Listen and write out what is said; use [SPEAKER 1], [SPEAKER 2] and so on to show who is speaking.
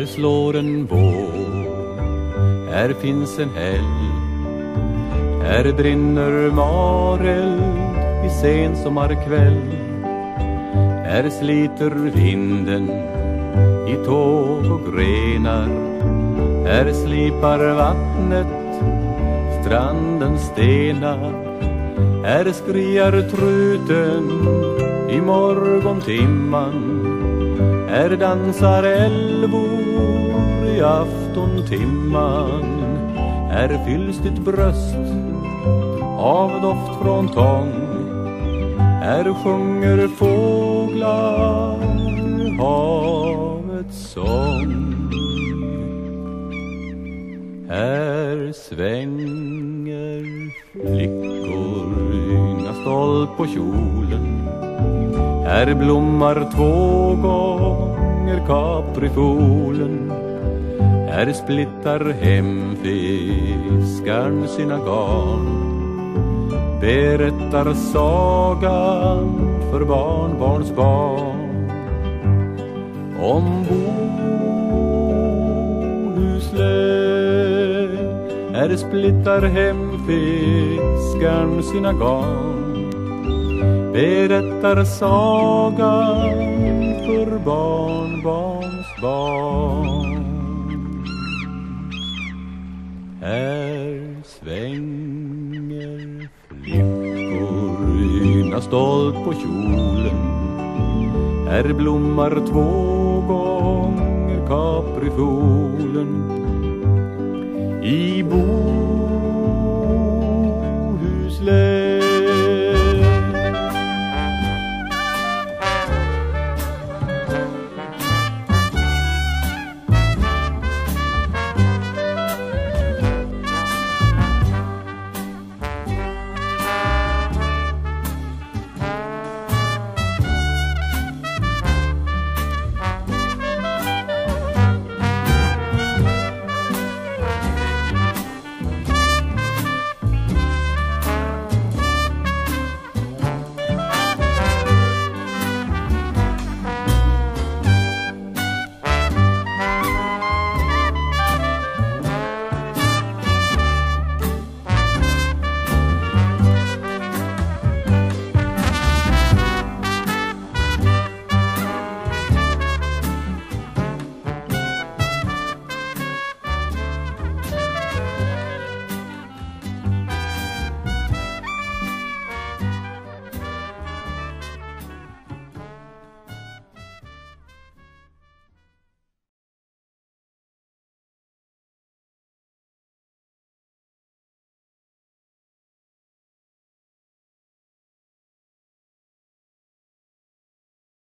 [SPEAKER 1] Här slår en våg, här finns en häll. Här brinner mareld i sen sommarkväll. Här sliter vinden i tåg och grenar. Här slipar vattnet strandens stenar. Här skriar truten i morgontimman. Här dansar älvor i aftontimman. Här fylls ditt bröst av doft från tång. Här sjunger fåglar havets sång. Här svänger flickorna stolt på kjolen. Här blommar två gånger kaprifolen. Här splittar hemfiskarn sina garn. Berättar sagan för barnbarns barn. Om Bohuslän här splittar hemfiskarn sina garn. Berättar sagan för barnbarns barn. Här svänger flickorna stolt på kjolen. Här blommar två gånger kaprifolen. I Bohuslän